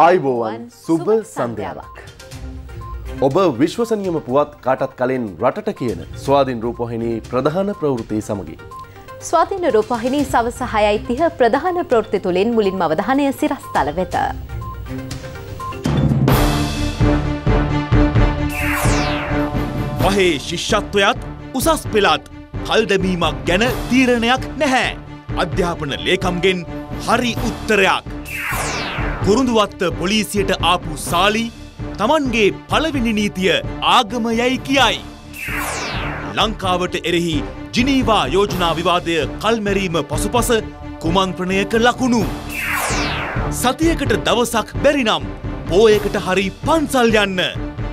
ආයිබෝවන් සුබ සන්ධ්‍යාවක්. ඔබ විශ්වසනියම පුවත් කාටත් කලින් රටට කියන ස්වාධීන් රූපහිනී ප්‍රධාන ප්‍රවෘතිය සමගින්. ස්වාධීන රූපහිනී සවස හයයි තිහ ප්‍රධාන ප්‍රෘත්ති තුළින් මුලින් අවධානය සිරස්තල වෙත. පහේ ශිෂ්‍යත්වයත් උසස් පෙළත් කල්දැමීමක් ගැන තීරණයක් නැහැ. අධ්‍යාපන ලේකම්ගෙන් හරි උත්තරයක්. කුරුඳුවත්ත පොලිසියට ආපු සාලි තමන්ගේ පළවෙනි නීතිය ආගම යැයි කියයි. ලංකාවට එරෙහි ජිනීවා යෝජනා විවාදය කල්මැරීම පසුපස කුමන්ත්‍රණයක ලකුණු. සතියකට දවසක් බැරිනම් පෝයකට හරි පන්සල් යන්න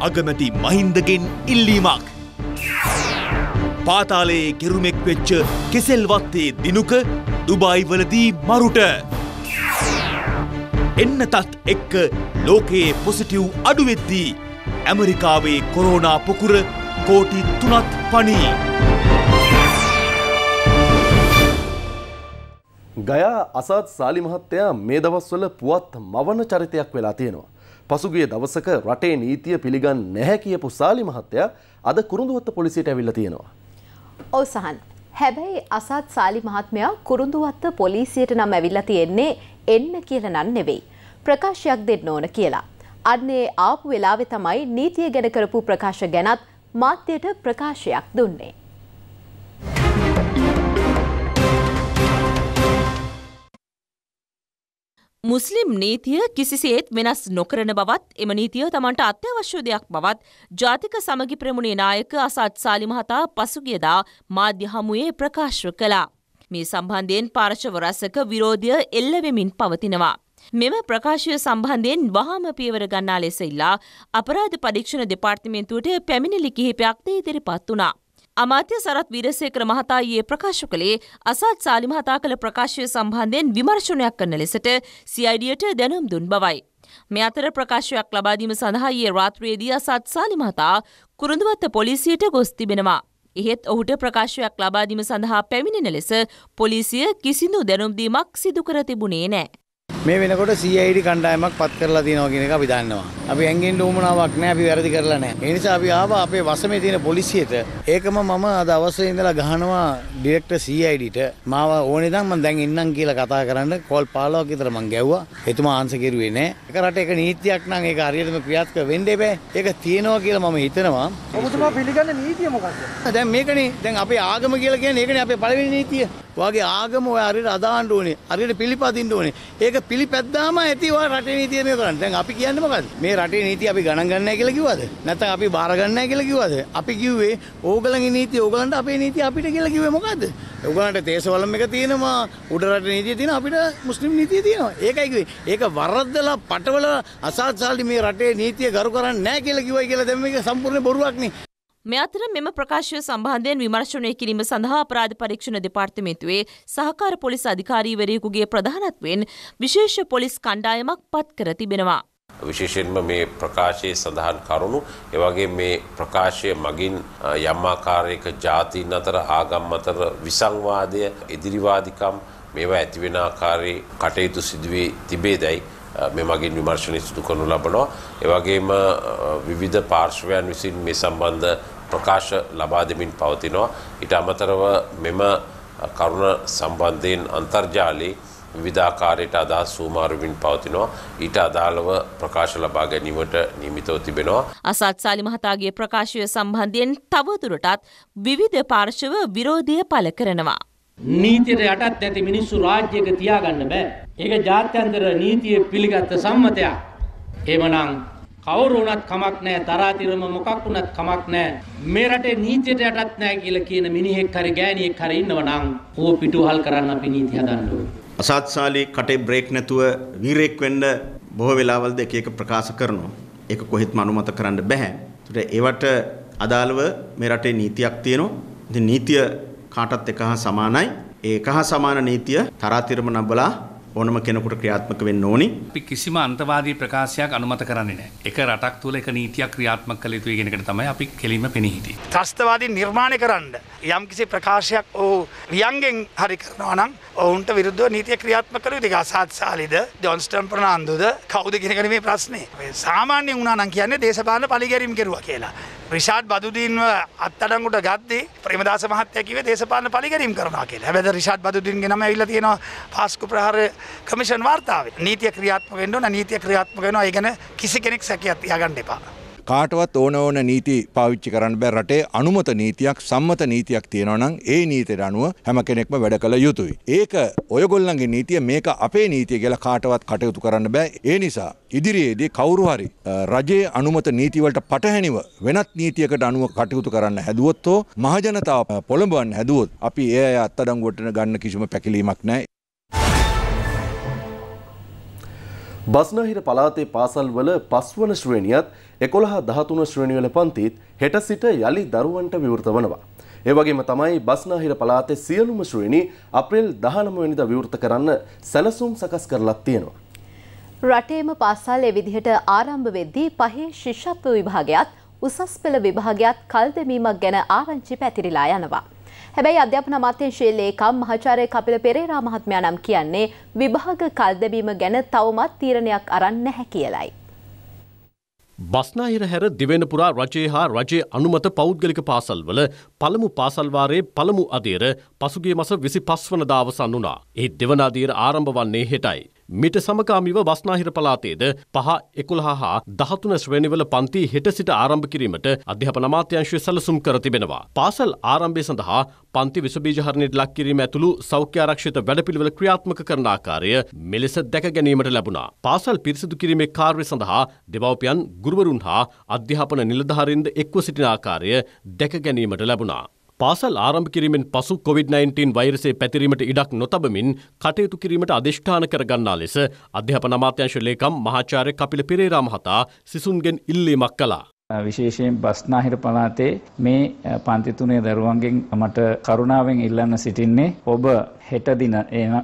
අගමැති මහින්දගෙන් ඉල්ලීමක්. පාතාලයේ කෙරුමෙක් වෙච්ච කෙසෙල්වත්තේ දිනුක ඩුබායිවලදී මරුට. එන්නතත් එක්ක ලෝකයේ පොසිටිව් අඩුවෙද්දී ඇමරිකාවේ කොරෝනා පොකුර කෝටි තුනත් පනී. ගයා අසාත් සාලි මහත්තයා මේ දවස්වල පුවත් මවන චරිතයක් වෙලා තියෙනවා. පසුගිය දවසක රටේ නීතිය පිළිගන්න නැහැ කියපු සාලි මහත්තයා අද කුරුඳුවත්ත පොලිසියට ඇවිල්ලා තියෙනවා. ඔව් සහන්. හැබැයි අසත් සාලි මහත්මයා කුරුඳුවත්ත පොලිසියට නම් ඇවිල්ලා තියෙන්නේ එන්න කියලා නන් නෙවෙයි. ප්‍රකාශයක් දෙන්න ඕන කියලා. අන්නේ ආපු වෙලාවේ තමයි නීතිය ගැන කරපු ප්‍රකාශ ගැනත් මාධ්‍යයට ප්‍රකාශයක් දුන්නේ. මුස්ලිම් නීතිය කිසිසේත් වෙනස් නොකරන බවත් එම නීතිය තමන්ට අත්‍යවශ්‍ය දෙයක් බවත් ජාතික සමගි ප්‍රමුණේ නායක අසත් සාලි මහතා පසුගියදා මාධ්‍ය හමුවේ ප්‍රකාශ කළා. මේ සම්බන්ධයෙන් පාර්ශව රසක විරෝධය එල්ලවෙමින් පවතිනවා. මෙම ප්‍රකාශය සම්බන්ධයෙන් වහාම පියවර ගන්නා ලෙස ඉල්ලා අපරාධ පරීක්ෂණ දෙපාර්තමේන්තුවට පැමිණිලි කිහිපයක්ද ඉදිරිපත් වුණා. අමාත්‍ය සරත් වීරසේකර මහතා ඊයේ ප්‍රකාශ කළේ අසත් සාලි මහතා කළ ප්‍රකාශය සම්බන්ධයෙන් විමර්ශනයක් කරන ලෙසට CIDට දැනුම් දුන් බවයි. මේ අතර ප්‍රකාශයක් ලබාදීම සඳහා ඊයේ රාත්‍රියේදී අසත් සාලි මහතා කුරුඳුවත්ත පොලිසියට ගොස් තිබෙනවා. එහෙත් ඔහුට ප්‍රකාශයක් ලබාදීම සඳහා පැමිණෙන ලෙස පොලිසිය කිසිදු දැනුම්දීමක් සිදු කර තිබුණේ නෑ. මේ වෙනකොට CID කණ්ඩායමක් පත් කරලා තියෙනවා කියන එක අපි දන්නවා. අපි ඇඟෙන් උවමනාවක් නැහැ අපි වැරදි කරලා නැහැ. ඒ නිසා අපි ආවා අපේ වසමේ තියෙන පොලිසියට. ඒකම මම අද අවශ්‍ය ඉඳලා ගහනවා ඩිරෙක්ටර් CIDට. මාව ඕනේ නම් මම දැන් ඉන්නම් කියලා කතා කරන්න කෝල් 15ක් විතර මම ගැව්වා. එතුමා ආන්සර් කෙරුවේ නැහැ. එක රටේ එක නීතියක් නම් ඒක හරියටම ක්‍රියාත්මක වෙන්න එපා. ඒක තියෙනවා කියලා මම හිතනවා. ඔබතුමා පිළිගන්න නීතිය මොකක්ද? දැන් මේකනේ දැන් අපේ ආගම කියලා කියන්නේ ඒකනේ අපේ පළවෙනි නීතිය. ඔයාගේ ආගම ඔය හරියට අදාන්න ඕනේ. හරියට පිළිපදින්න ඕනේ. ඒක පිළිපැද්දාම ඇති ඔය රටේ නීතිය මේ කරන්නේ. දැන් අපි කියන්නේ මොකද්ද? මේ රටේ නීතිය අපි ගණන් ගන්න නැහැ කියලා කිව්වද? නැත්නම් අපි බාර ගන්න නැහැ කියලා කිව්වද? අපි කිව්වේ ඕගලන්ගේ නීතිය ඕගලන්ට අපේ නීතිය අපිට කියලා කිව්වේ මොකද්ද? ඕගලන්ට තේසවලම් එක තියෙනවා, උඩ රටේ නීතිය තියෙනවා, අපිට මුස්ලිම් නීතිය තියෙනවා. ඒකයි කිව්වේ. ඒක වරද්දලා පටවල අසාත්සාලි මේ රටේ නීතිය ගරු කරන්නේ නැහැ කියලා කිව්වයි කියලා දැන් මේක සම්පූර්ණ බොරුවක් නේ. මෙ අතර මෙම ප්‍රකාශය සම්බන්ධයෙන් විමර්ශනය කිරීම සඳහා අපරාධ පරීක්ෂණ දෙපාර්තමේන්තුවේ සහකාර පොලිස් අධිකාරීවරයෙකුගේ ප්‍රධානත්වයෙන් විශේෂ පොලිස් කණ්ඩායමක් පත් කර තිබෙනවා. විශේෂයෙන්ම මේ ප්‍රකාශයේ සඳහන් කරුණු එවගේ මේ ප්‍රකාශය මගින් යම් ආකාරයක ජාතීන් අතර ආගම් අතර විසංවාදය ඉදිරිවාදිකම් මේවා ඇතිවෙන ආකාරයේ කටයුතු සිදුවී තිබේදැයි මේ මගින් විමර්ශනය සිදු කරනු ලබනවා. එවගේම විවිධ පාර්ශවයන් විසින් මේ සම්බන්ධ ප්‍රකාශ ලබා දෙමින් පවතිනවා. ඊට අමතරව මෙම කරුණ සම්බන්ධයෙන් අන්තර්ජාලයේ විවිධාකාරයට අදහස් සූමාරුවින් පවතිනවා ඊට අදාළව ප්‍රකාශ ලබා ගැනීමට නියමිතව තිබෙනවා. අසත් සාලි මහතාගේ ප්‍රකාශය සම්බන්ධයෙන් තවදුරටත් විවිධ පාර්ශව විරෝධය පළ කරනවා. නීතියට යටත් නැති මිනිස්සු රාජ්‍යයක තියාගන්න බෑ. ඒක ජාත්‍යන්තර නීතිය පිළිගත්ත සම්මතයක්. එමනම් කවුරු වුණත් කමක් නැහැ තරාතිරම මොකක් වුණත් කමක් නැහැ. මේ රටේ නීතියට යටත් නැහැ කියලා කියන මිනිහෙක් හරි ගෑණියෙක් හරි ඉන්නව නම් ඌ පිටුහල් කරන්න අපි නීති හදන්න ඕනේ. අසත්සාලී කටේ බ්‍රේක් නැතුව වීරෙක් වෙන්න බොහෝ වෙලාවල්ද එක එක ප්‍රකාශ කරනවා. ඒක කොහෙත්ම අනුමත කරන්න බෑ. ඒවට අදාළව මේ රටේ නීතියක් තියෙනවා. ඉතින් නීතිය කාටත් එක හා සමානයි. ඒ එක හා සමාන නීතිය තරාතිරම නබලා ඕනම කෙනෙකුට ක්‍රියාත්මක වෙන්න ඕනි. අපි කිසිම අන්තවාදී ප්‍රකාශයක් අනුමත කරන්නේ නැහැ. එක රටක් තුල එක නීතියක් ක්‍රියාත්මක කළ යුතුයි කියන එකට තමයි අපි කෙලින්ම පෙනී හිටියේ. ත්‍රස්තවාදී නිර්මාණය කරන්න යම්කිසි ප්‍රකාශයක් ඔහු වියන්ගෙන් හරි කරනවා නම් ඔවුන්ට විරුද්ධව නීතිය ක්‍රියාත්මක කළ යුතුයි. අසත් සාලිද ජොන්ස්ටන් ප්‍රනාන්දුද කවුද කියන එක නෙමෙයි ප්‍රශ්නේ. සාමාන්‍යයෙන් වුණා නම් කියන්නේ දේශපාලන පරිගැරීම් කෙරුවා කියලා. රිෂාඩ් බදුදීන්ව අත්තඩංගුට ගද්දී ප්‍රේමදාස මහත්තයා කිව්වේ දේශපාලන පරිගැරීම් කරනවා කියලා. හැබැයි රිෂාඩ් බදුදීන්ගේ නම ඇවිල්ලා තියෙනවා පාස්කු ප්‍රහාර කමිෂන් වාර්තාවේ. නීතිය ක්‍රියාත්මක වෙන්න ඕන නීතිය ක්‍රියාත්මක වෙනවා. ඒ ගැන කිසි කෙනෙක් සැකයක් තියාගන්න එපා. කාටවත් ඕන ඕන නීති පාවිච්චි කරන්න බෑ රටේ අනුමත නීතියක් සම්මත නීතියක් තියෙනවා නම් ඒ නීතියට අනුව හැම කෙනෙක්ම වැඩ කළ යුතුයි. ඒක ඔයගොල්ලන්ගේ නීතිය මේක අපේ නීතිය කියලා කාටවත් කටයුතු කරන්න බෑ. ඒ නිසා ඉදිරියේදී කවුරු හරි රජයේ අනුමත නීතිවලට පටහැනිව වෙනත් නීතියකට අනුව කටයුතු කරන්න හැදුවොත් හෝ මහජනතාව පොළඹවන්න හැදුවොත් අපි ඒ අය අත්අඩංගුවට ගන්න කිසිම පැකිලීමක් නැහැ. බස්නාහිර පලාතේ පාසල් වල පස්වන ශ්‍රේණියත් එකොළහ දහතුන ශ්‍රේණියවල පන්තිත් හෙට සිට යළි දරුවන්ට විවෘත වනවා. ඒවගේම තමයි බස්නාහිර පලාතේ සියලුම ශ්‍රේණි අප්‍රේල් දහනමවැනිද විවෘත කරන්න සැලසුම් සකස් කරලත් තියෙනවා. රටේම පාසල් එවිදිහට ආරම්භ වෙද්දී පහේ ශිෂ්‍යත්ව විභාගයත් උසස් පෙළ විභාගයත් කල් දෙමීමක් ගැන ආරංචි පැතිරිලා යනවා. හැබැයි අධ්‍යාපන අමාත්‍යංශයේ ලේකම් මහාචාර්ය කපිල පෙරේරා මහත්මයා නම් කියන්නේ විභාග කල් දැමීම ගැන තවමත් තීරණයක් අරන් නැහැ කියලයි. බස්නාහිර හැර දිවෙන පුරා රජයේ හා රජයේ අනුමත පෞද්ගලික පාසල්වල පළමු පාසල්වාරයේ පළමු අධීර පසුගිය මස විසි පස්වන දාවසන් වුණා. එහි දෙවන අධීර ආරම්භ වන්නේ හෙටයි. මිට සමකාමිව බස්නාහිර පලාතේද පහ එකුළහ හා දහතුන ශ්‍රේණිවල පන්ති හෙට සිට ආරම්භ කිරීමට අධ්‍යාපන අමාත්‍යංශය සැලසුම් කර තිබෙනවා. පාසල් ආරම්භය සඳහා පන්ති විසබීජහරණයට ලක් කිරීම ඇතුළු සෞඛ්‍ය ආරක්ෂිත වැඩපිළිවෙල ක්‍රියාත්මක කරන ආකාරය මෙලෙස දැක ගැනීමට ලැබුණා. පාසල් පිරිසිදු කිරීමේ කාර්ය සඳහා දෙවව්පියන් ගුරුවරුන් හා අධ්‍යාපන නිලධාරීන්ද එක්ව සිටින ආකාරය දැක ගැනීමට ලැබුණා. පාසල් ආරම්භ කිරීමෙන් පසු COVID-19 වෛරසය පැතිරීමට ඉඩක් නොතබමින් කටයුතු කිරීමට අධිෂ්ඨාන කරගන්නා ලෙස අධ්‍යාපන අමාත්‍යංශ ලේකම් මහාචාර්ය කපිල පෙරේරා මහතා සිසුන්ගෙන් ඉල්ලීමක් කළා. විශේෂයෙන් බස්නාහිර පළාතේ මේ පන්ති තුනේ දරුවන්ගෙන් මට කරුණාවෙන් ඉල්ලන්න සිටින්නේ ඔබ හෙට දින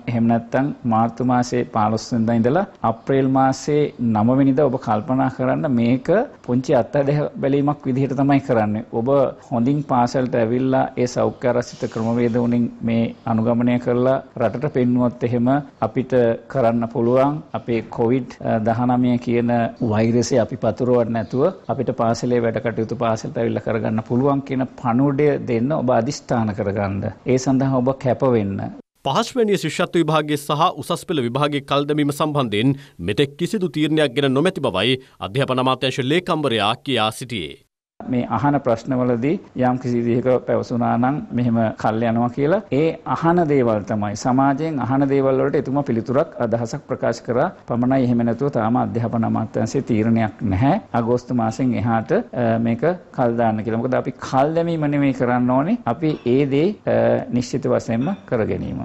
එහෙම නැත්නම් මාර්තු මාසේ 15 වෙනිදා ඉඳලා අප්‍රේල් මාසේ 9 වෙනිදා ඔබ කල්පනා කරන්න මේක පුංචි අත්අඩ බැලීමක් විදිහට තමයි කරන්නේ. ඔබ හොඳින් පාසලට ඇවිල්ලා ඒ සෞඛ්‍ය ආරක්ෂිත ක්‍රමවේද වලින් මේ අනුගමනය කරලා රටට පෙන්නුවොත් එහෙම අපිට කරන්න පුළුවන් අපේ කොවිඩ් 19 කියන වෛරසය අපි පතුරවන්න නැතුව අපිට පාසලේ වැඩ කටයුතු පාසලට ඇවිල්ලා කරගන්න පුළුවන් කියන පණුඩය දෙන්න ඔබ අදිස්ථාන කරගන්න. ඒ සඳහා ඔබ කැප වෙන්න. පහස්වැනිය ශිෂ්‍යත්ව විභාගයේ සහ උසස් පෙළ විභාගයේ කල්දමීම සම්බන්ධයෙන් මෙතෙක් කිසිදු තීරණයක් ගෙන නොමැති බවයි අධ්‍යාපන අමාත්‍යංශ ලේකම්වරයා කියා සිටියේ. මේ අහන ප්‍රශ්නවලදී යම් කිසි විදිහක පැවසුනා නම් මෙහෙම කල් යනවා කියලා ඒ අහන දේවල් තමයි සමාජයෙන් අහන දේවල් වලට එතුමා පිළිතුරක් අදහසක් ප්‍රකාශ කරා පමණයි එහෙම නැතුව තාම අධ්‍යාපන අමාත්‍යාංශයේ තීරණයක් නැහැ අගෝස්තු මාසෙන් එහාට මේක කල් දාන්න කියලා. මොකද අපි කල් දැමීම නෙමෙයි කරන්න ඕනේ අපි ඒ දේ නිශ්චිත වශයෙන්ම කර ගැනීම.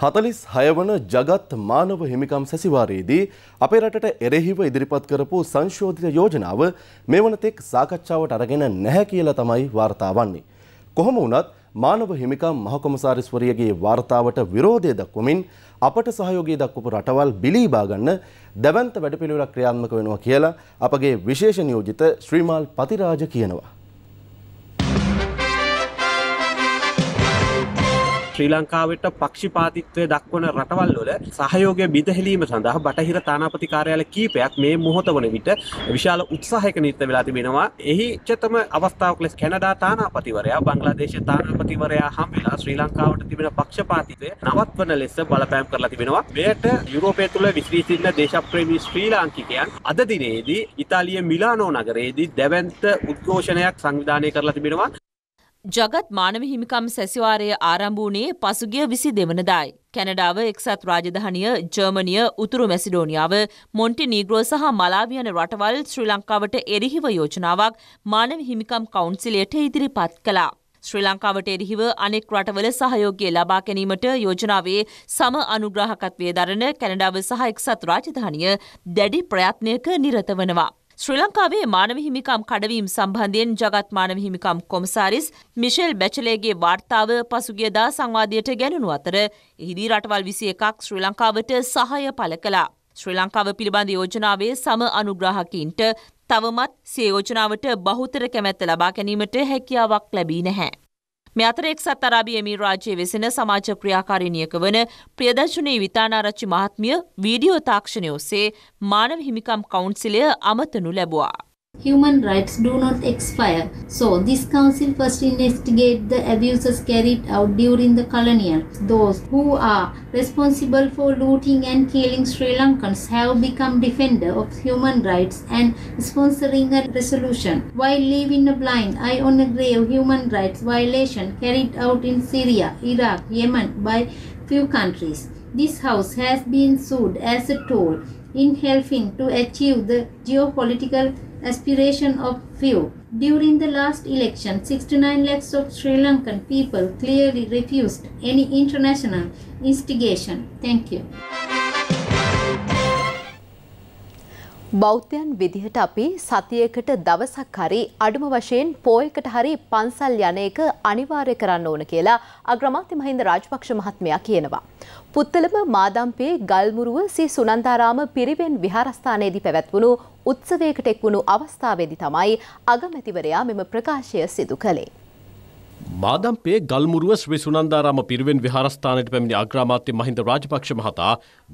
හතලිස් හයවන ජගත් මානව හිමිකම් සැසිවාරයේදී අපේ රටට එරෙහිව ඉදිරිපත් කරපු සංශෝධිත යෝජනාව මේ වනතෙක් සාකච්ඡාවට අරගෙන නැහැ කියලා තමයි වාර්තා වන්නේ. කොහොම වුණත් මානව හිමිකම් මහකොමසාරිස්වරියගේ වාර්තාවට විරෝධය දක්වමින් අපට සහයෝගය දක්වපු රටවල් බිලීබා ගන්න දැවන්ත වැඩපිළිවෙලක් ක්‍රියාත්මක වෙනවා කියලා අපගේ විශේෂ නියෝජිත ශ්‍රීමාල් පතිරාජ කියනවා. ශ්‍රී ලංකාවට පක්ෂිපාතිත්වය දක්වන රටවල් වල සහයෝගය බිඳහෙලීම සඳහා බටහිර තානාපති කාර්යාල කීපයක් මේ මොහොත වන විට විශාල උත්සාහයක නිරත වෙලා තිබෙනවා. එහි චතම අවස්ථාවක් ලෙස කැනඩා තානාපතිවරයා බංග්ලාදේශ තානාපතිවරයා හම්බෙලා ශ්‍රී ලංකාවට තිබෙන පක්ෂපාතිත්වය නවත්වන ලෙස බලපෑම් කරලා තිබෙනවා. මෙයට යුරෝපය තුළ විසිරී සිටින දේශප්‍රේමී ශ්‍රී ලාංකිකයන් අද දිනේදී ඉතාලිය මිලානෝ නගරයේදී දැවැන්ත උද්ඝෝෂණයක් සංවිධානය කරලා තිබෙනවා. ජගත් මානව හිමිකම් සැසිවාරය ආරම්භ වුණේ පසුගිය විසි දෙවනදායි. කැනඩාව එක්සත් රාජධානිය ජර්මනිය උතුරු මැසිඩෝනියාව මොන්ටි නීග්‍රෝ සහ මලාවියන රටවල් ශ්‍රී ලංකාවට එරහිව යෝජනාවක් මානව හිමිකම් කවුන්සිලයට ඉදිරිපත් කළා. ශ්‍රී ලංකාවට එරහිව අනෙක් රටවල සහයෝගය ලබා ගැනීමට යෝජනාවේ සම අනුග්‍රහකත්වය දරන කැනඩාව සහ එක්සත් රාජධානිය දැඩි ප්‍රයත්නයක නිරත වනවා. ශ්‍රී ලංකාවේ මානව හිමිකම් කඩවීම් සම්බන්ධයෙන් ජගත් මානව හිමිකම් කොමසාරිස් මිෂෙල් බැචලේගේ වාර්තාව පසුගියදා සංවාදයට ගැලුණු අතර එහිදී රටවල් විසි එකක් ශ්‍රී ලංකාවට සහය පල කලා. ශ්‍රී ලංකාව පිළිබඳ යෝජනාවේ සම අනුග්‍රාහකින්ට තවමත් සිය යෝජනාවට බහුතර කැමැත්ත ලබා ගැනීමට හැකියාවක් ලැබී නැහැ. මේ අතර එක්සත් අරාබි එමිරාජ්‍යයේ වෙසෙන සමාජ ක්‍රියාකාරිනියක වන ප්‍රියදර්ශනී විතානාරච්චි මහත්මිය වීඩියෝ තාක්ෂණය ඔස්සේ මානව හිමිකම් කවුන්සිලය අමතනු ලැබුවා. Human rights do not expire. So this council first investigate the abuses carried out during the colonial. Those who are responsible for looting and killing Sri Lankans have become defender of human rights and sponsoring a resolution while leaving a blind eye on a grave human rights violation carried out in Syria, Iraq, Yemen by few countries. This house has been sued as a tool in helping to achieve the geopolitical aspiration of few. During the last election, 69 lakhs of Sri Lankan people clearly refused any international instigation. Thank you. බෞද්ධයන් විදිහට අපි සතියකට දවසක් හරි අඩුම වශයෙන් පෝයකට හරි පන්සල් යන එක අනිවාර්ය කරන්න ඕන කියලා අග්‍රමාත්‍ය මහින්ද රාජපක්ෂ මහත්මයා කියනවා. පුත්තලම මාදම්පේ ගල්මුරුව සී සුනන්දාරාම පිරිවෙන් විහාරස්ථානයේදී පැවැත්වුණු උත්සවයකට එක්වුණු අවස්ථාවේදී තමයි අගමැතිවරයා මෙම ප්‍රකාශය සිදු කළේ. මාදම්පේ ගල්මුරුව ශ්‍රී සුනන්දාරාම පිරිවෙන් විහාරස්ථානයට පැමිණි අග්‍රාමාත්‍ය මහින්ද රාජපක්ෂ මහතා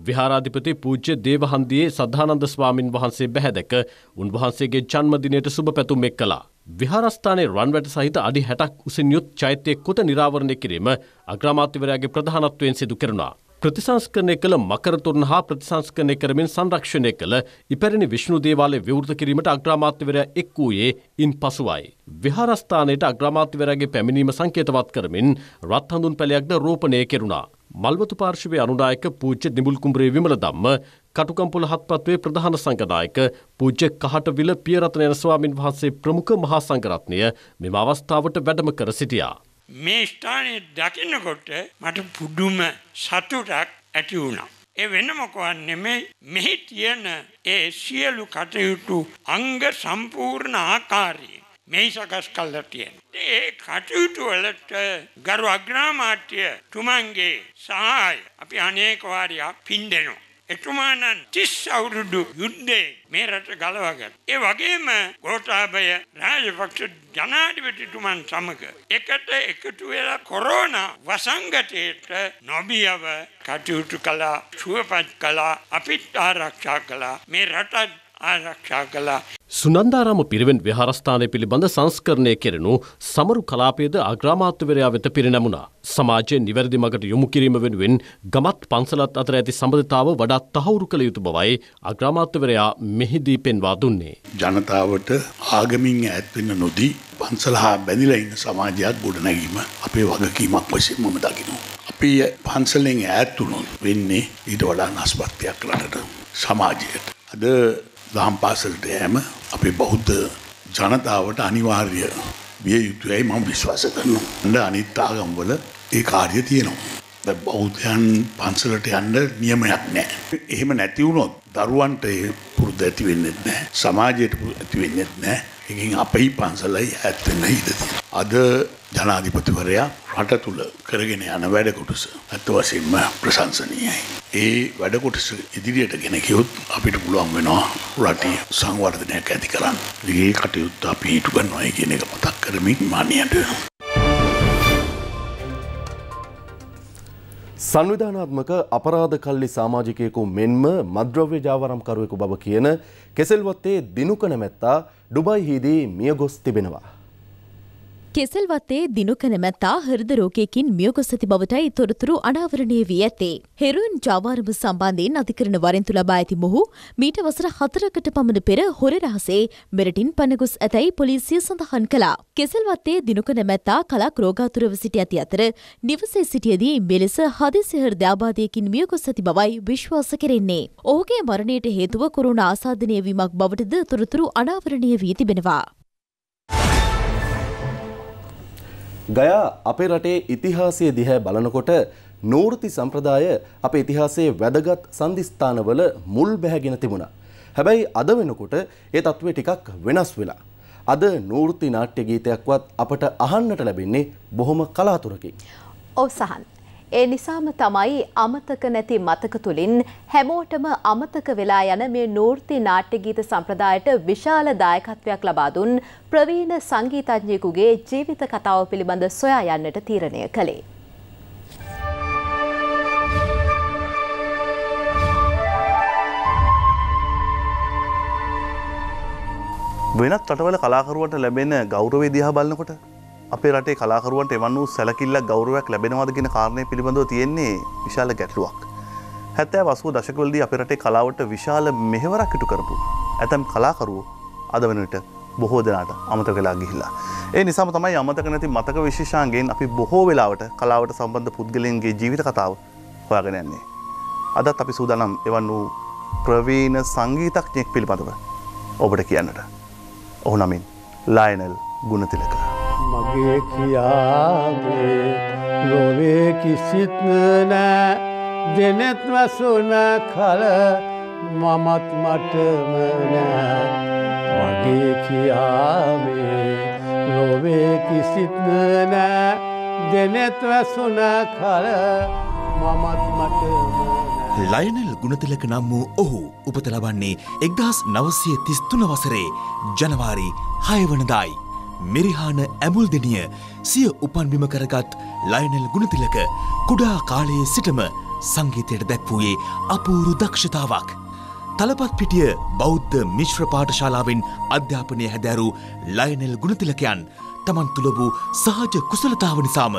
විහාරාධිපති පූජ්‍ය දේවහන්දියේ සද්ධානන්ද ස්වාමින් වහන්සේ බැහැදැක උන්වහන්සේගේ ජන්මදිනයට සුබ පැතුම් එක් කළා. විහාරස්ථානයේ රන්වැට සහිත අඩි හැටක් උසින් යුත් චෛත්‍යය කොත නිරාවරණය කිරීම අග්‍රාමාත්‍යවරයාගේ ප්‍රධානත්වයෙන් සිදු කරනවා. ප්‍රතිසංස්කරණය කළ මකරතුරන් හා ප්‍රතිසංස්කරණය කරමින් සංරක්ෂණය කළ ඉපැරණි විශ්ණු දේවාලය විවෘත කිරීමට අග්‍රාමාත්‍යවරයා එක් වූයේ ඉන් පසුවයි. විහාරස්ථානයට අග්‍රාමාත්‍යවරයාගේ පැමිණීම සංකේතවත් කරමින් රත් හඳුන් පැලයක්ද රෝපණය කෙරුණා. මල්වතු පාර්ශවය අනුනායක පූජ්‍ය නිමුල් කුම්බරේ විමල දම්ම කටුකම්පුල හත්පත්වේ ප්‍රධාන සංගදායක පූජ්‍ය කහටවිල පියරතන යන ස්වාමින් වහන්සේ ප්‍රමුඛ මහා සංඝරත්නය මෙම අවස්ථාවට වැඩම කර සිටියා. මේ ස්ථානය දකින්නකොට මට පුදුම සතුටක් ඇති වුණා. ඒ වෙන මොකවත් නෙමෙයි මෙහි තියෙන ඒ සියලු කටයුතු අංග සම්පූර්ණ ආකාරයේ මෙහි සකස් කල්ලා තියෙන. ඒ කටයුතු වලට ගරු අග්‍රාමාත්‍ය තුමන්ගේ සහාය අපි අනේක වාරයක් පින්දෙනවා. එතුමානන් තිස් අවුරුදු යුද්ධේ මේ රට ගලවගත්. ඒ වගේම ගෝටාභය රාජපක්ෂ ජනාධිපතිතුමන් සමග එකට එකතු වෙලා කොරෝනා වසංගතයට නොබියව කටයුතු කළා සුවපත් කළා අපිත් ආරක්ෂා කළා මේ රටත් ආරක්ෂා කළා සුනන්දාරාම පිරිවෙන් විහාරස්ථානය පිළිබඳ සංස්කරණය කෙරෙනු සමරු කලාපයේද අග්‍රාමාත්‍යවරයා වෙත පිරිනැමුණා. සමාජයේ නිවැරදි මගට යොමු කිරීම වෙනුවෙන් ගමත් පන්සලත් අතර ඇති සම්බන්ධතාව වඩා තහවුරු කළ යුතු බවයි අග්‍රාමාත්‍යවරයා මෙහිදී පෙන්වා දුන්නේ. ජනතාවට ආගමින් ඈත්වෙන්න නොදී පන්සල හා බැඳිලා ඉන්න සමාජයක් ගොඩනැගීම අපේ වගකීමක් වශයෙන් මම දකිනවා. අපි පන්සලෙන් ඈත් වුණොත් වෙන්නේ ඊට වඩා නස්පත්තියක් රටට සමාජයට. අද දහම් පාසලට යෑම අපේ බෞද්ධ ජනතාවට අනිවාර්ය විය යුතුයයි මම විශ්වාස කරනවා. අන්න අනිත් ආගම්වල ඒ කාර්ය තියෙනවා. බෞද්ධයන් පන්සලට යන්න නියමයක් නැහැ. එහෙම නැති වුණොත් දරුවන්ට පුරුද්ද ඇති වෙන්නේ නැහැ. සමාජයට ඇති වෙන්නේ නැහැ. එකකින් අපේ පන්සලයි ඇත්තෙන්න ඉඩ අද ජනාධිපතිවරයා රට තුළ කරගෙන යන වැඩ කොටස ඇත්ත වශයෙන්ම ප්‍රශංසනීයයි. ඒ වැඩ කොටස ඉදිරියට ගෙන ගියොත් අපිට පුළුවන් වෙනවා රටේ සංවර්ධනයක් ඇති කරන්න. ඒ කටයුත්ත අපි හිටු ගන්නවායි කියන එක මතක් කරමින් මානියට. සංවිධානාත්මක අපරාධ කල්ලි සාමාජිකයෙකු මෙන්ම මද්‍රව්‍ය ජාවරම්කරුවෙකු බව කියන කෙසෙල්වත්තේ දිනුක නැමැත්තා ඩුබයිහිදී මියගොස් තිබෙනවා. කෙසල්වත්තේ දිනුක නැමැත්තා හෘද රෝගයකින් මියගොස් ඇති බවටයි තොරතුරු අනාවරණය වී ඇත්තේ. හෙරුවන් ජාවාරම සම්බන්ධයෙන් අධිකරණ වරෙන්තු ලබා ඇති මොහු මීට වසර හතරකට පමණ පෙර හොර රහසේ මෙරටින් පනගොස් ඇතැයි පොලිසිය සඳහන් කළා. කෙසල්වත්තේ දිනුක නැමැත්තා කලක් රෝගාතුරව සිටි ඇති අතර නිවසේ සිටියදී මෙලෙස හදිසි හෘදයාබාධයකින් මියගොස් ඇති බවයි විශ්වාස කෙරෙන්නේ. ඔහුගේ මරණයට හේතුව කොරුණ ආසාධනය වීමක් බවටද තොරතුරු අනාවරණය වී තිබෙනවා. ගයා අපේ රටේ ඉතිහාසය දිහැ බලනකොට නූර්ති සම්ප්‍රදාය අපේ ඉතිහාසයේ වැදගත් සන්ධිස්ථානවල මුල් බැහැගෙන තිබුණා. හැබැයි අද වෙනකොට ඒ තත්ත්වය ටිකක් වෙනස් වෙලා. අද නූෘති නාට්‍ය ගීතයක්වත් අපට අහන්නට ලැබෙන්නේ බොහොම කලාතුරකින්. ඔව් සහන්. ඒ නිසාම තමයි අමතක නැති මතක තුළින් හැමෝටම අමතක වෙලා යන මේ නූර්ති නාට්‍ය ගීත සම්ප්‍රදායට විශාල දායකත්වයක් ලබා දුන් ප්‍රවීණ සංගීතඥයෙකුගේ ජීවිත කතාව පිළිබඳ සොයා යන්නට තීරණය කළේ. වෙනත් රටවල කලාකරුවට ලැබෙන ගෞරවය දිහා බලනකොට අපේ රටේ කලාකරුවන්ට එවන් වූ සැලකිල්ලක් ගෞරවයක් ලැබෙනවාද කියන කාරණය පිළිබඳව තියෙන්නේ විශාල ගැටලුවක්. හැත්තෑ වසූ දශකවලදී අපේ රටේ කලාවට විශාල මෙහෙවරක් ඉටු කරපු. ඇතැම් කලාකරුවෝ අද වනට බොහෝ දෙනාට අමතක වෙලා ගිහිල්ලා. ඒ නිසාම තමයි අමතක නැති මතක විශේෂාන්ගෙන් අපි බොහෝ වෙලාවට කලාවට සම්බන්ධ පුද්ගලයන්ගේ ජීවිත කතාව හොයාගෙන යන්නේ. අදත් අපි සූදානම් එවන් වූ ප්‍රවීණ සංගීතඥයෙක් පිළිබඳව ඔබට කියන්නට. ඔහු නමින් ලයිනල් ගුණතිලක. මගේ කියාවේ ලොවේ කිසිත් නෑ. දෙනෙත් වසුන කල මමත් මටම නෑ. මගේ කියාවේ ලොවේ කිසිත් නෑ. දෙනෙත් වසුන කල මමත් මටම ලයනල් ගුණතිලක නම් වූ ඔහු උපත ලබන්නේ එක්දහස් නවසය තිස්තුන වසරේ ජනවාරි හයවනදායි. මෙරිහාන ඇමුල්දනිය සිය උපන්බිම කරගත් ලයනල් ගුණතිලක කුඩා කාලයේ සිටම සංගීතයට දැක්වූයේ අපූරු දක්ෂතාවක්. තලපත් පිටිය බෞද්ධ මිශ්‍ර පාඨශාලාවෙන් අධ්‍යාපනය හැදෑරු ලයනල් ගුණතිලකයන් තමන් තුළ වූ සහජ කුසලතාව නිසාම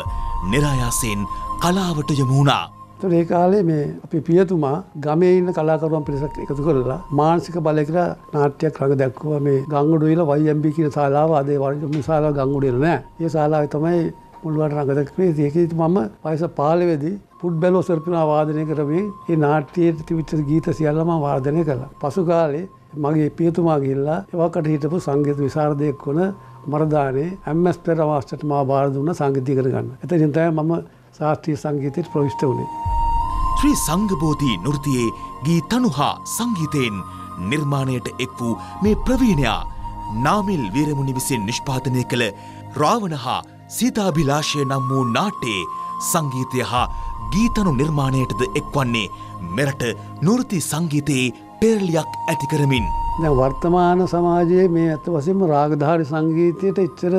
නිරායාසයෙන් කලාවට යමුණා. තොර ඒ කාලේ මේ අපි පියතුමා ගමේ ඉන්න කලාකරුවන් පිරිසක් එකතු කරලා මානසික බලය කියලා නාට්‍යයක් රඟ දැක්වුවා මේ ගංගොඩුවිල YMB කියන ශාලාව අද වර්ග ශාලාව ගංගොඩුවිල නෑ. ඒ ශාලාවේ තමයි මුල්වට රඟ දැක්වේ. ඒකේ මම වයස 15 වෙදී පුඩ් බැලෝ සර්පිනා වාදනය කරමින් ඒ නාට්‍යයේ තිබිච්ච ගීත සියල්ලම වාදනය කළා. පසු කාලේ මගේ පියතුමා ගිහිල්ලා එවකට හිටපු සංගීත විශාරදයෙක් වුණ මරදානේ MS පෙර මාස්ටර්ට මා බාර දුන්න සංගීතීකරණ ගන්න. එතනින් තමයි මම ශාස්ත්‍රීය සංගීතයට ප්‍රවිෂ්ට වුණේ. ශ්‍රී සංගබෝධී නෘතියේ ගී තනු හා සංගීතයෙන් නිර්මාණයට එක් වූ මේ ප්‍රවීණයා නාමිල් වීරමුණි විසින් නිෂ්පාතනය කළ රාවණ හා සීතාභිලාශය නම් වූ නාට්‍යයේ සංගීතය හා ගීතනු නිර්මාණයටද එක්වන්නේ මෙරට නෘති සංගීතයේ පෙරලියක් ඇති කරමින්. දැ වර්තමාන සමාජයේ මේ ඇත්ත වසම රාගධාරි සංගීතයට එච්චර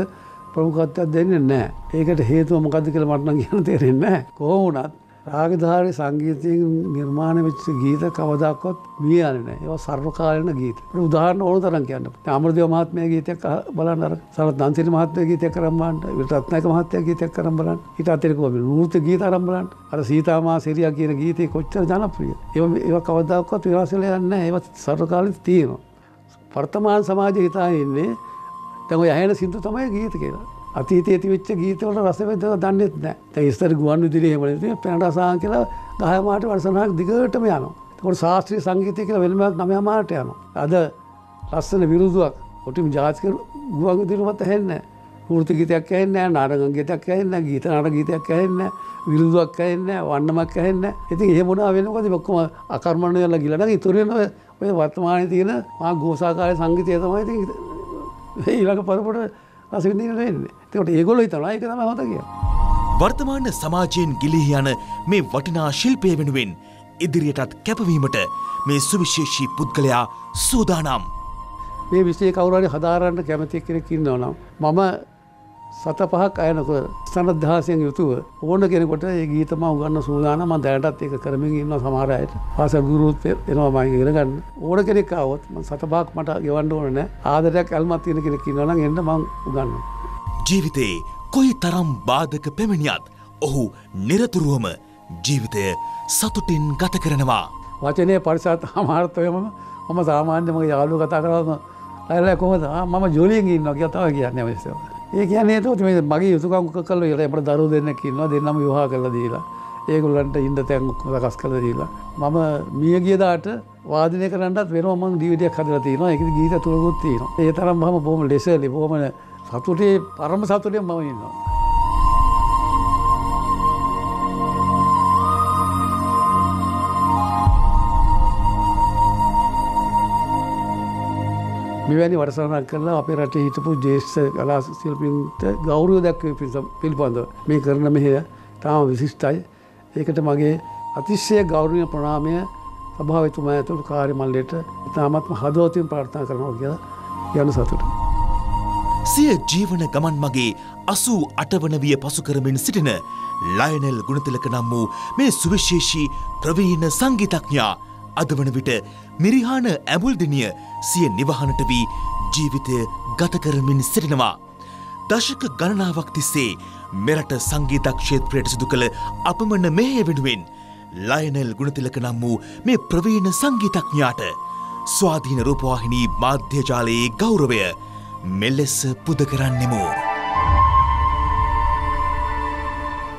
ප්‍රමුඛත්වයක් දෙන්නේ නෑ ඒකට හේතුව මොකද කියල මටන කියන තේරෙන්නේ කොහොමුණත් රාගධාරි සංගීතයෙන් නිර්මාණ වෙච්ච ගීත කවදක්කොත් මියන ඒව සර්වකාලන ගීත. උදාහරන්න ඕන තරන් කියන්න. අමරදව මහත්මය ගීතයක් බලන්නර සර දන්සිරි මහත්වය ගීතය කරම්බන්ට විටත්නක මහත්ය ගීතයක් කරම් බලන් හිට අතරකම නෘත ගීත අරම්බලන්ට අර සීතාමා සිරිය කියන ගීතය කොච්චර ජනප්‍රිය. ඒ ඒ කවදක්කොත් විවාසල යන්න ඒවත් සර්වකාලින් තියෙනවා. වර්තමාන සමාජ හිතා ඉන්නේ තැම යහන සිින්තු තමයි ගීත කියලා. අතීතය තිවිච්ච ගීතවල රසවෙද දන්නෙත් නෑ. ස්තර ගුවන් විදිරි හෙමලති පැනටසාන් කියලා ගහමාට වර්සනක් දිගටම යනවා. තකොට ශාස්ත්‍රී සංගීතය කියලා වෙනමක් නමයමාට යන. අද ලස්සන විරුදුවක් ඔටිම ජාතික ගුවන් විදිරුවත් හැන්න ෘති ගීතයක් ඇන්න නාරග ගීතයක් ඇන්න ගීත නට ගීතයක් ඇන්න විරුදුවක් ඇන්න වන්නමක් ඇන්න ඉතින් එහෙමුණ වෙනකොද බොක්කොම අකර්මණය යල ගිලන ඉතුරෙන ඔය වර්තමානය තියෙන මා ගෝසාකාරය සංගීතය තමයි ඊලක පරපට අසවිදින වෙන්නේ තකට ඒගොල හිතනා එක තම හොත කිය. වර්තමාන සමාජයෙන් ගිලිහි යන මේ වටිනා ශිල්පය වෙනුවෙන් ඉදිරියටත් කැපවීමට මේ සුවිශේෂී පුද්ගලයා සූදානම්. මේ විසේ කවුරට හදාරන්න කැමති කෙනෙකින්න නම් මම සත පහක් අයනක සනදහාසයෙන් යුතුව ඕන කෙනෙකොට ඒ ගීතම උගන්න සූදානම දැනටත් එක කරමින් ඉන්න සමාරයට පස ගුරුත් එනවා මයි ඉරගන්න ඕන කෙනෙක් අවොත් සතපාක් මට ගෙවන්න ඕන ආදරයක් ඇල්මත් තියෙන කෙනෙක් ඉන්නන එන්න මං උගන්න. ජීවිතයේ කොයි තරම් බාධක පැමිණියත් ඔහු නිරතුරුවම ජීවිතය සතුටින් ගත කරනවා. වචනය පරිසත් අමාර්ථයම මම සාමාන්‍යම යාලු කතා කරම ඇල්ල කොහද මම ජොලියෙන් ඉන්න කියතාව කියන්න විස්සව. ඒ කියන්නේ තුත් මේ මගේ යුතුකම් කල ට එමට දරු දෙන්න කින්නවා දෙන්නම යහා කල දීලා. ඒගොල්ලන්ට ඉන්ද තැන් කස් කල දීලා. මම මිය ගියදාට වාදනය කරන්නත් වෙනම දීවිටයක් හදල තියන එක ගීත තුළගුත් තියන ඒ තරම් හම බොහම ලෙසලි බොහමන සතුටේ පරම සතුටය මම ඉන්නවා. මෙවැනි වරසනක් කරලා අපේ රටේ හිටපු ජේෂ්ඨ කලා ශිල්පීන්ට ගෞරව දැක්වීම පිළිබඳව මේ කරන මෙහෙය තාම විශිෂ්ටයි. ඒකට මගේ අතිශය ගෞරවනීය ප්‍රණාමය සභාවතුමා ඇතුළු කාර්ය මණ්ඩලයට ඉතාමත්ම හදවතින් ප්‍රාර්ථනා කරනවා කියලා යන සතුට. සිය ජීවන ගමන් මගේ අසූ අටවන විය පසු කරමින් සිටින ලයනල් ගුණතිලක නම් වූ මේ සුවිශේෂී ප්‍රවීණ සංගීතඥා අද වන විට මිරිහාන ඇමුල්දිනිය සිය නිවහනට වී ජීවිතය ගත කරමින් සිටිනවා. දශක ගණනාවක් තිස්සේ මෙරට සංගීතක්ෂේත්‍රයට සිදු කළ අපමණ මෙහය වෙනුවෙන් ලයනල් ගුණතිලක නම් වූ මේ ප්‍රවීණ සංගීතඥාට ස්වාධීන රූපවාහිනී මාධ්‍යජාලයේ ගෞරවය මෙලෙස පුද කරන්නෙමු.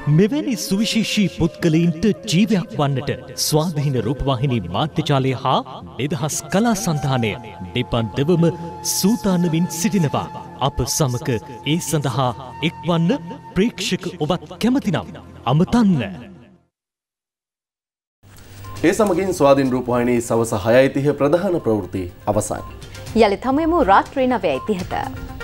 මෙවැනි සුවිශේෂී පුද්ගලයින්ට ජීවයක් වන්නට ස්වාධීන රූපවාහිනී මාධ්‍යජාලය හා නිදහස් කලා සන්ධානය නිපන් දෙවම සූතානවින් සිටිනවා. අප සමක ඒ සඳහා එක්වන්න ප්‍රේක්ෂක ඔබත් කැමතිනම් අමතන්න. ඒ සමගින් ස්වාධීන් රූපවාහිනී සවස හයයිතිහ ප්‍රධාන ප්‍රවෘත්ති අවසන්. යළි තමයමු රාත්‍රී නවයයිතිහට.